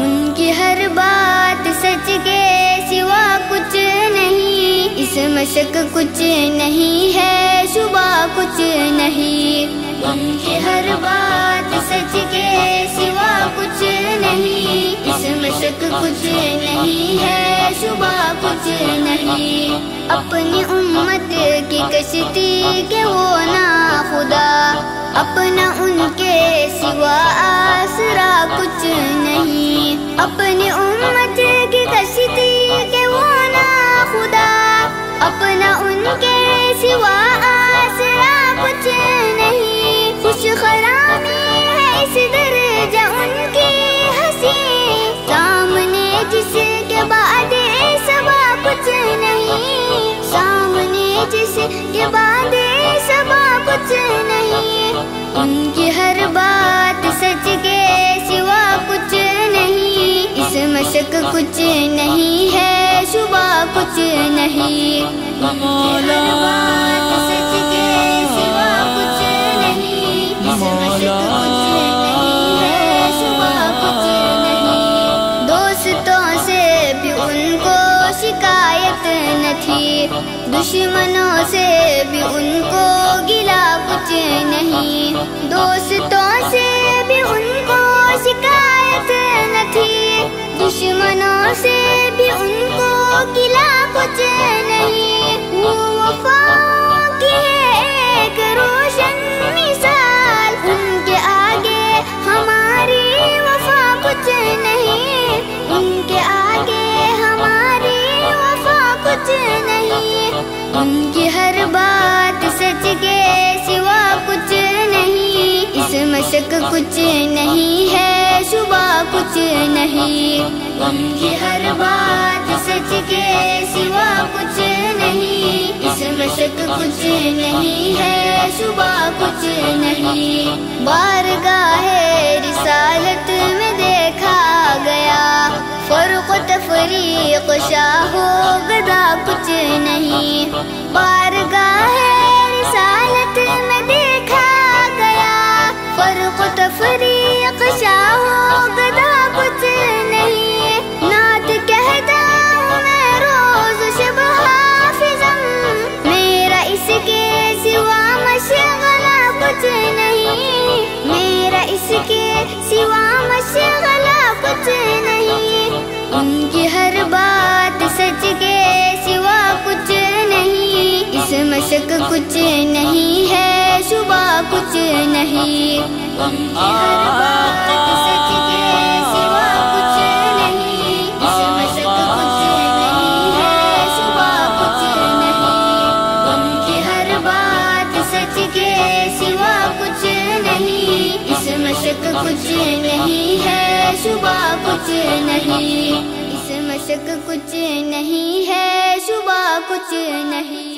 उनकी हर बात सच के सिवा कुछ नहीं। इसमें शक कुछ नहीं है, शुबा कुछ नहीं। उनकी हर बात सच के सिवा कुछ नहीं। इस मशक कुछ नहीं है। शुबा कुछ नहीं। अपनी उम्मत की कश्ती के वो ना खुदा। अपना उनके सिवा आसरा कुछ नहीं। अपनी उम्मत की कश्ती के वो ना खुदा। अपना उनके सिवा कुछ नहीं दोस्तों से भी उनको शिकायत दुश्मनों से कुछ नहीं। उनकी हर बात सच के सिवा कुछ नहीं। इसमें शक कुछ नहीं है, सुबह कुछ नहीं। उनकी हर बात सच के सिवा कुछ नहीं। इस मशक कुछ नहीं है, सुबह कुछ नहीं। बारगाह तफरीक शाहो गदा कुछ नहीं बारगाह रिसालत इसमें कुछ नहीं है, सुबह कुछ नहीं। कुछ नहीं है, सुबह कुछ नहीं। उनकी हर बात सच के सिवा कुछ नहीं। है है शुबा कुछ नहीं।